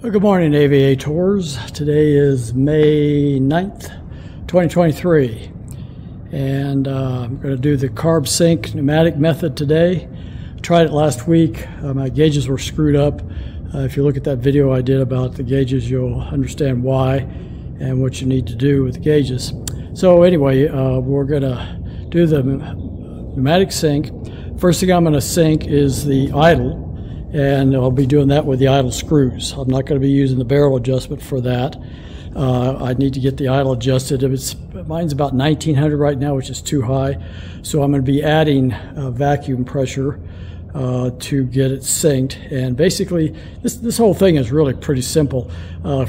Good morning, aviators. Today is May 9th, 2023, and uh, I'm going to do the carb sync pneumatic method today. Tried it last week. Uh, my gauges were screwed up. Uh, if you look at that video I did about the gauges, you'll understand why and what you need to do with the gauges. So anyway, uh, we're going to do the pneumatic sync. First thing I'm going to sync is the idle and I'll be doing that with the idle screws. I'm not going to be using the barrel adjustment for that. Uh, I need to get the idle adjusted. It's, mine's about 1900 right now, which is too high. So I'm going to be adding uh, vacuum pressure uh, to get it synced. And basically, this, this whole thing is really pretty simple. Uh,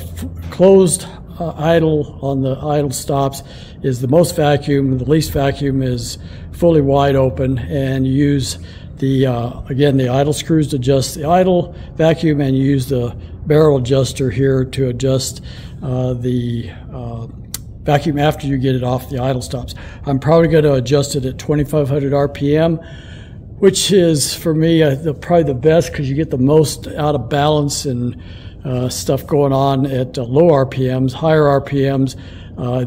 closed uh, idle on the idle stops is the most vacuum. The least vacuum is fully wide open, and you use the uh, again the idle screws to adjust the idle vacuum and you use the barrel adjuster here to adjust uh, the uh, vacuum after you get it off the idle stops. I'm probably going to adjust it at 2500 RPM which is for me uh, the, probably the best because you get the most out of balance and uh, stuff going on at uh, low RPMs. Higher RPMs,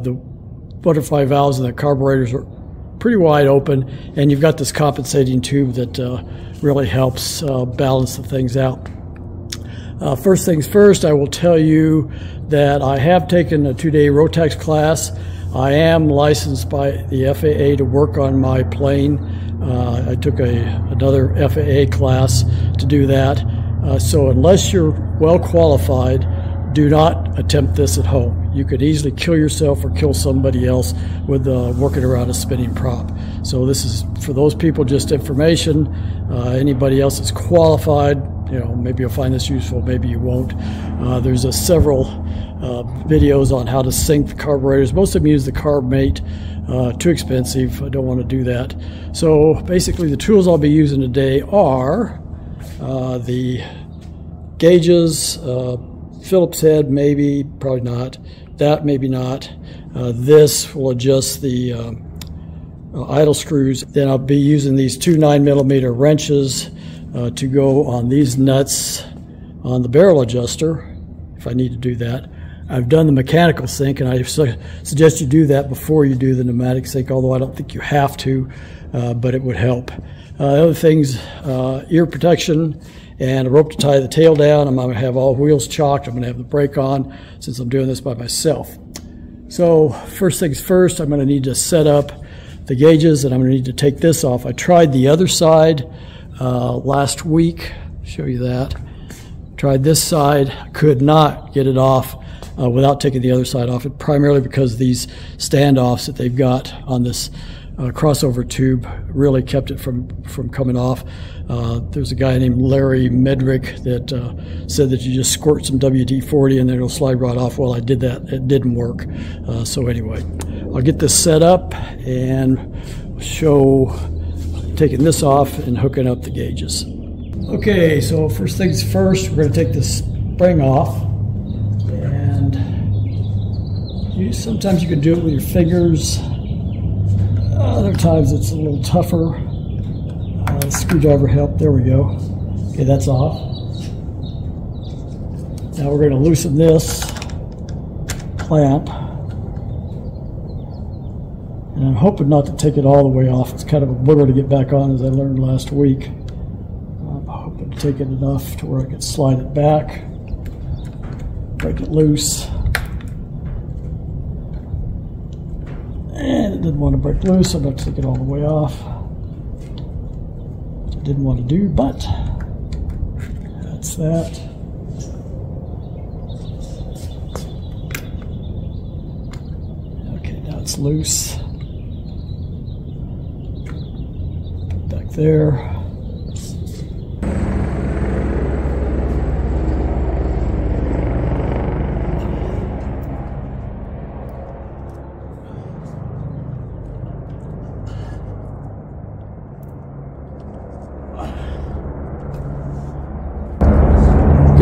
the butterfly valves and the carburetors are pretty wide open, and you've got this compensating tube that uh, really helps uh, balance the things out. Uh, first things first, I will tell you that I have taken a two-day Rotax class. I am licensed by the FAA to work on my plane. Uh, I took a, another FAA class to do that. Uh, so unless you're well qualified, do not attempt this at home. You could easily kill yourself or kill somebody else with uh, working around a spinning prop. So this is for those people just information. Uh, anybody else that's qualified, you know, maybe you'll find this useful, maybe you won't. Uh, there's a several uh, videos on how to sync the carburetors. Most of them use the CarbMate. Uh, too expensive. I don't want to do that. So basically, the tools I'll be using today are uh, the gauges Phillips head, maybe, probably not. That, maybe not. Uh, this will adjust the uh, idle screws. Then I'll be using these two 9 millimeter wrenches uh, to go on these nuts on the barrel adjuster, if I need to do that. I've done the mechanical sync, and I su suggest you do that before you do the pneumatic sync, although I don't think you have to, uh, but it would help. Uh, other things, ear protection and a rope to tie the tail down. I'm going to have all wheels chalked. I'm going to have the brake on since I'm doing this by myself. So first things first, I'm going to need to set up the gauges and I'm going to need to take this off. I tried the other side uh, last week. Show you that. Tried this side, could not get it off uh, without taking the other side off. It primarily because these standoffs that they've got on this uh, crossover tube really kept it from, from coming off. Uh, there's a guy named Larry Medrick that uh, said that you just squirt some WD-40 and then it'll slide right off. Well, I did that. It didn't work. Uh, so anyway, I'll get this set up and show taking this off and hooking up the gauges. Okay, so first things first, we're going to take this spring off. You, sometimes you can do it with your fingers. Other times it's a little tougher. Uh, screwdriver help, there we go. Okay, that's off. Now we're going to loosen this clamp. And I'm hoping not to take it all the way off. It's kind of a booger to get back on as I learned last week. I'm hoping to take it enough to where I can slide it back, break it loose. And it didn't want to break loose, I'm going to take it all the way off. Which I didn't want to do, but that's that. Okay, now it's loose. Back there.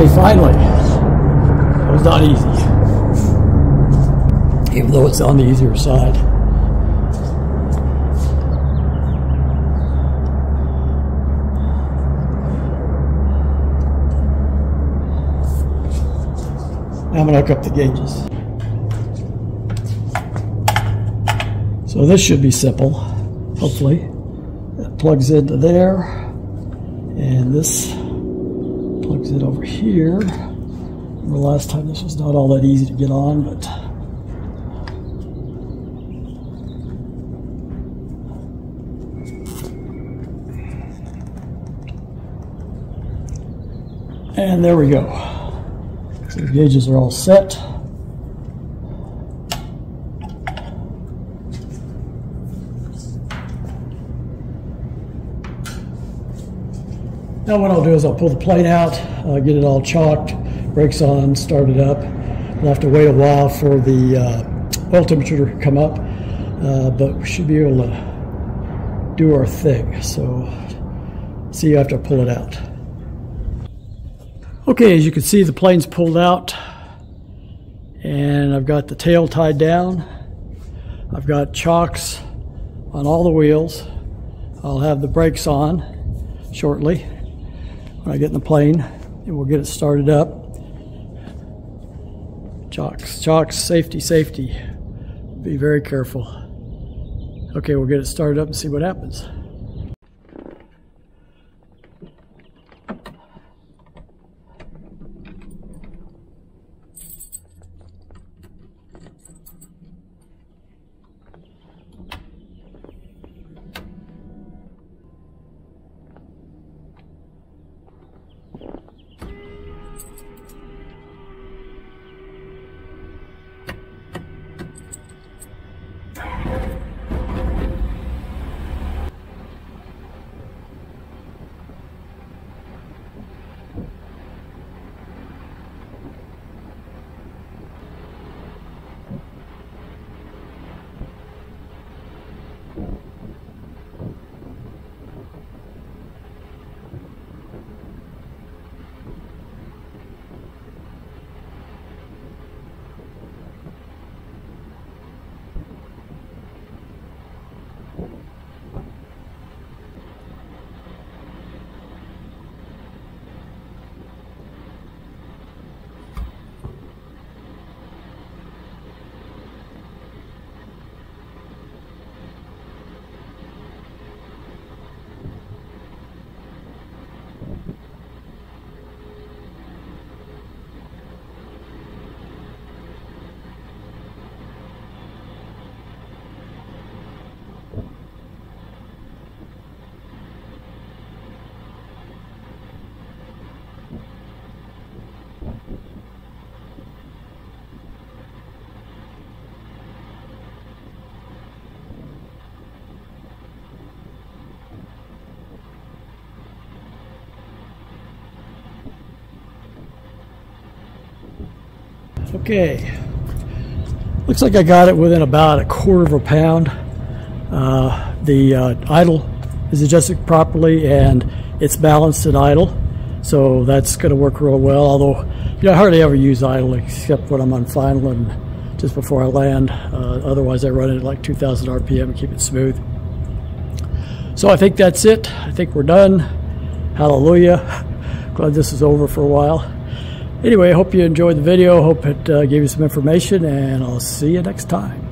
Okay, finally. It was not easy. Even though it's on the easier side. Now I'm going to hook up the gauges. So this should be simple, hopefully. It plugs into there, and this plugs it over here. Remember last time this was not all that easy to get on, but And there we go. So the gauges are all set. Now what I'll do is I'll pull the plate out, uh, get it all chalked, brakes on, start it up. We'll have to wait a while for the uh, oil temperature to come up, uh, but we should be able to do our thing. So see you after I pull it out. Okay, as you can see the plane's pulled out and I've got the tail tied down. I've got chocks on all the wheels. I'll have the brakes on shortly when I get in the plane and we'll get it started up. Chocks, chocks, safety, safety. Be very careful. Okay, we'll get it started up and see what happens. Okay, looks like I got it within about a quarter of a pound. Uh, the uh, idle is adjusted properly and it's balanced at idle, so that's going to work real well. Although you know, I hardly ever use idle except when I'm on final and just before I land. Uh, otherwise, I run it at like 2,000 RPM and keep it smooth. So I think that's it. I think we're done. Hallelujah. Glad this is over for a while. Anyway, I hope you enjoyed the video. Hope it uh, gave you some information, and I'll see you next time.